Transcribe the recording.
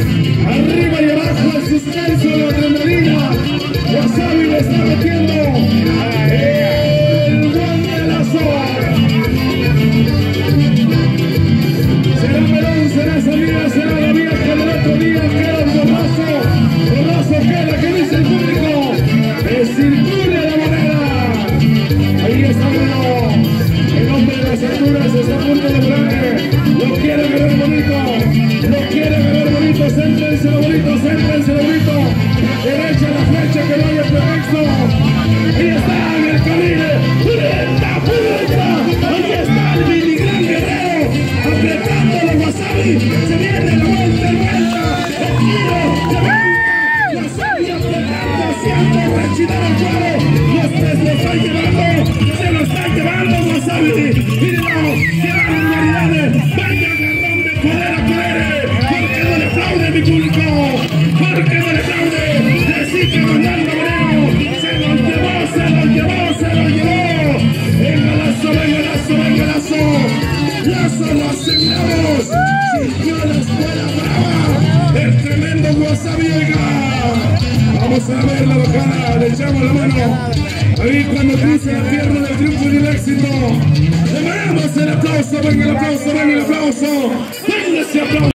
Arriba y abajo el suspenso, la adrenalina. Wasabi le está metiendo el guandelazo. Será melón, será salida, será la vía que el otro día queda el borrazo. Borrazo queda, que dice el público. Que circule la moneda. Ahí está Bruno. El hombre de las alturas está a punto de volar. Lo quiere ver bonito. Lo quiere ver bonito. Céntrense lo bonito, céntrense lo. Derecha la flecha que vaya perfecto. Ahí está el camino. ¡Pureta, pureta! Ahí está el mini gran guerrero. Apretando los wasabi. Se viene la vuelta, el vuelta. El giro. Se viene. Wasabi apretando, haciendo rechinar el cuero. Los tres lo están llevando. Se lo están llevando wasabi. Mírenlo. Qué barbaridades. Aseguramos. Siguió la escuela. El tremendo wasabi venga. Vamos a ver la bajada, le echamos la mano. Ahí cuando cruce la pierna del triunfo y el éxito. Le el aplauso, venga el aplauso, venga el aplauso. Venga ese aplauso.